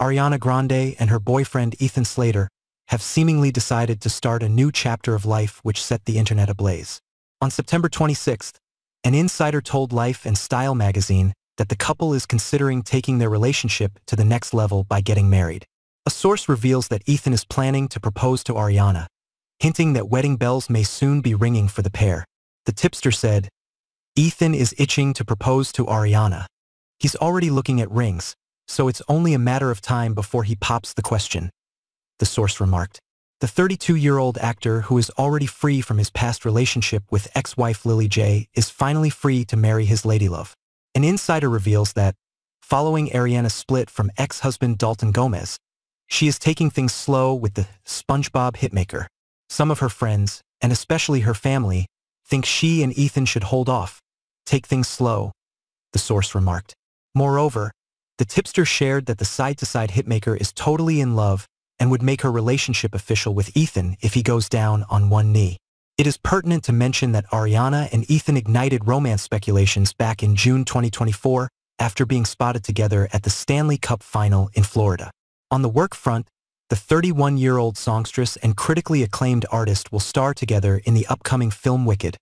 Ariana Grande and her boyfriend Ethan Slater have seemingly decided to start a new chapter of life which set the internet ablaze. On September 26th, an insider told Life and Style magazine that the couple is considering taking their relationship to the next level by getting married. A source reveals that Ethan is planning to propose to Ariana, hinting that wedding bells may soon be ringing for the pair. The tipster said, Ethan is itching to propose to Ariana. He's already looking at rings, so it's only a matter of time before he pops the question, the source remarked. The 32-year-old actor who is already free from his past relationship with ex-wife Lilly Jay is finally free to marry his ladylove. An insider reveals that, following Ariana's split from ex-husband Dalton Gomez, she is taking things slow with the SpongeBob hitmaker. Some of her friends, and especially her family, think she and Ethan should hold off, take things slow, the source remarked. Moreover, the tipster shared that the side-to-side hitmaker is totally in love and would make her relationship official with Ethan if he goes down on one knee. It is pertinent to mention that Ariana and Ethan ignited romance speculations back in June 2024 after being spotted together at the Stanley Cup final in Florida. On the work front, the 31-year-old songstress and critically acclaimed artist will star together in the upcoming film Wicked,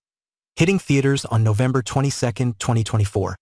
hitting theaters on November 22, 2024.